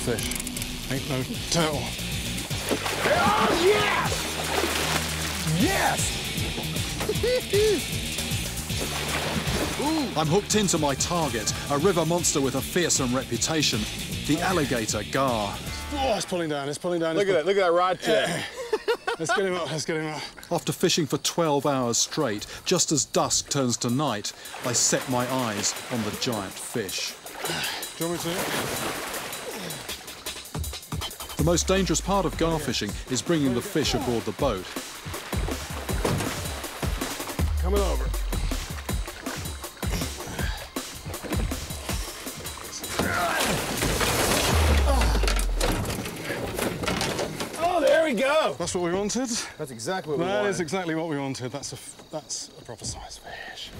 fish. Ain't no turtle. Oh, yes! Yes! I'm hooked into my target, a river monster with a fearsome reputation, the alligator gar. Oh, it's pulling down, it's pulling down. Look at that, look at that rod tip. Let's get him up, let's get him up. After fishing for 12 hours straight, just as dusk turns to night, I set my eyes on the giant fish. Do you want me to? The most dangerous part of gar fishing is bringing the fish aboard the boat. Coming over. Oh, there we go. That's what we wanted. That's exactly what we wanted. is exactly what we wanted. That's a, that's a proper size fish.